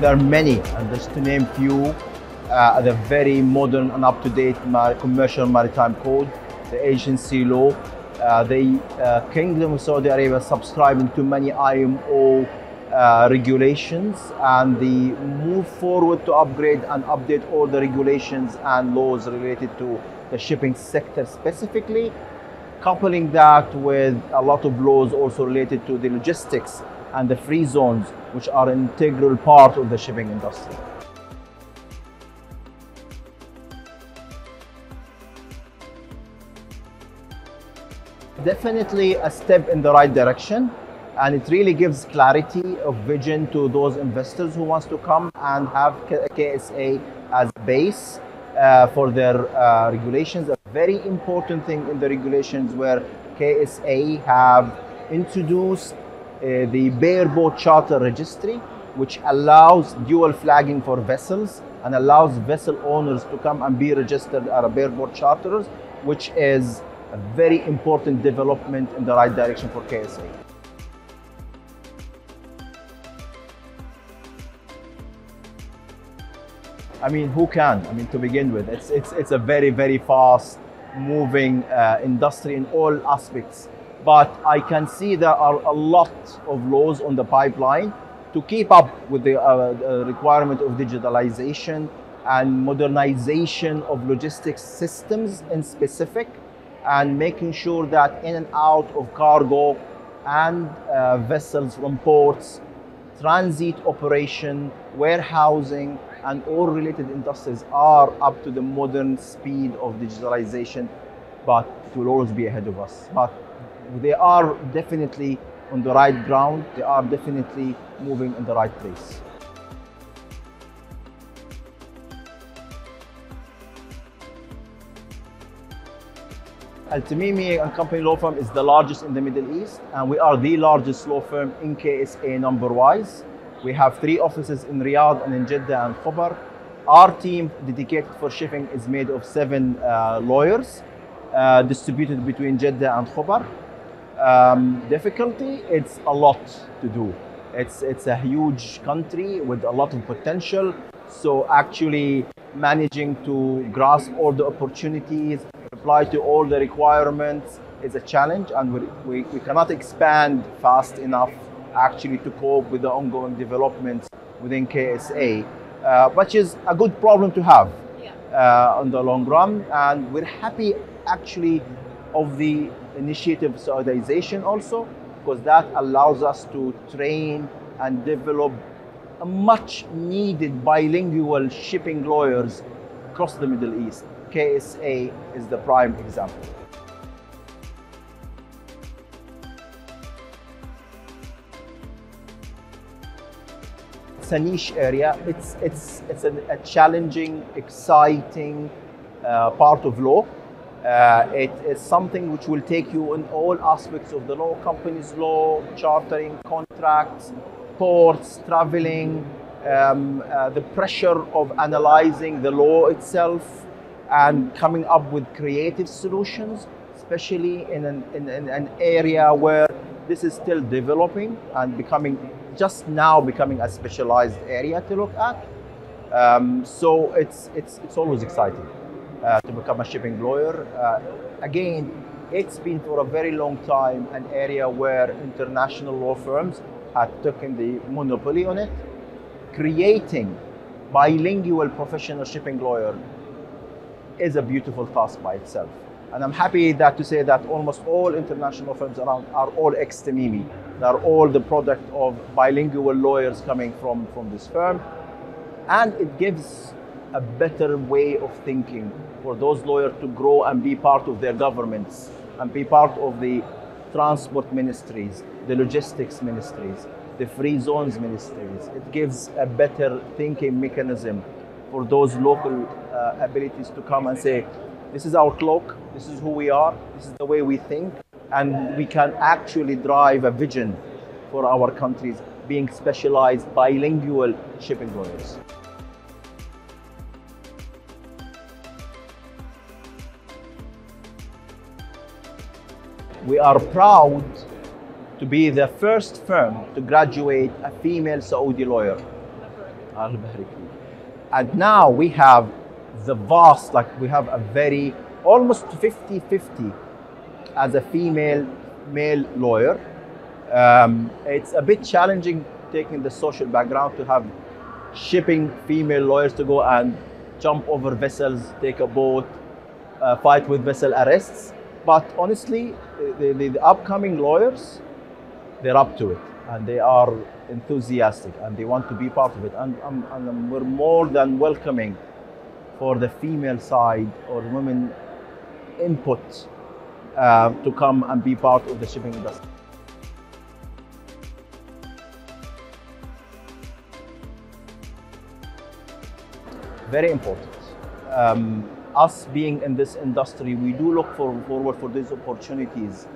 there are many, and just to name a few, uh, the very modern and up-to-date mar- commercial maritime code, the agency law, uh, the uh, Kingdom of Saudi Arabia subscribing to many IMO uh, regulations and the move forward to upgrade and update all the regulations and laws related to the shipping sector specifically, coupling that with a lot of laws also related to the logistics and the free zones, which are an integral part of the shipping industry. Definitely a step in the right direction and it really gives clarity of vision to those investors who wants to come and have KSA as base uh, for their uh, regulations. A very important thing in the regulations where KSA have introduced the bareboat charter registry, which allows dual flagging for vessels and allows vessel owners to come and be registered as a bareboat charterers, which is a very important development in the right direction for KSA. I mean, who can? I mean, to begin with, it's it's it's a very very fast moving uh, industry in all aspects. But I can see there are a lot of laws on the pipeline to keep up with the uh, requirement of digitalization and modernization of logistics systems in specific, and making sure that in and out of cargo and uh, vessels from ports, transit operation, warehousing, and all related industries are up to the modern speed of digitalization, but it will always be ahead of us. But they are definitely on the right ground, they are definitely moving in the right place. Al Tamimi and Company Law Firm is the largest in the Middle East, and we are the largest law firm in KSA number wise. We have three offices in Riyadh and in Jeddah and Khobar. Our team dedicated for shipping is made of seven uh, lawyers uh, distributed between Jeddah and Khobar. Um, difficulty, it's a lot to do. It's, it's a huge country with a lot of potential. So actually managing to grasp all the opportunities, apply to all the requirements is a challenge and we, we, we cannot expand fast enough actually to cope with the ongoing developments within KSA, uh, which is a good problem to have uh, in the long run. And we're happy actually of the initiative Saudization also, because that allows us to train and develop a much needed bilingual shipping lawyers across the Middle East. KSA is the prime example. It's a niche area. It's it's it's a, a challenging, exciting uh, part of law. Uh, it is something which will take you in all aspects of the law, companies law, chartering, contracts, ports, traveling, um, uh, the pressure of analyzing the law itself and coming up with creative solutions, especially in an, in, in an area where this is still developing and becoming just now becoming a specialized area to look at. Um, so it's, it's, it's always exciting to become a shipping lawyer. Uh, again, it's been for a very long time an area where international law firms had taken the monopoly on it. Creating bilingual professional shipping lawyer is a beautiful task by itself. And I'm happy that to say that almost all international firms around are all ex-Tamimi. They're all the product of bilingual lawyers coming from, from this firm. And it gives a better way of thinking for those lawyers to grow and be part of their governments and be part of the transport ministries, the logistics ministries, the free zones ministries. It gives a better thinking mechanism for those local uh, abilities to come and say, this is our cloak, this is who we are, this is the way we think, and we can actually drive a vision for our countries being specialized bilingual shipping lawyers. We are proud to be the first firm to graduate a female Saudi lawyer. And now we have the vast, like we have a very almost 50-50 as a female male lawyer. Um, it's a bit challenging taking the social background to have shipping female lawyers to go and jump over vessels, take a boat, uh, fight with vessel arrests. But honestly, the, the, the upcoming lawyers, they're up to it and they are enthusiastic and they want to be part of it. And, and, and we're more than welcoming for the female side or women input uh, to come and be part of the shipping industry. Very important. Um, us being in this industry, we do look for, forward for these opportunities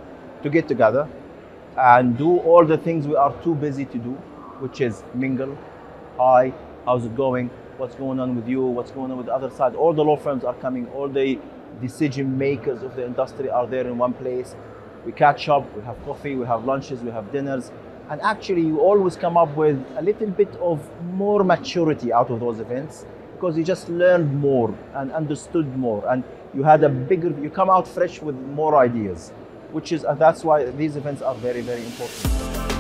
to get together and do all the things we are too busy to do, which is mingle. Hi, how's it going? What's going on with you? What's going on with the other side? All the law firms are coming, all the decision makers of the industry are there in one place. We catch up, we have coffee, we have lunches, we have dinners. And actually, you always come up with a little bit of more maturity out of those events because you just learned more and understood more. And you had a bigger you come out fresh with more ideas which is uh, that's why these events are very very important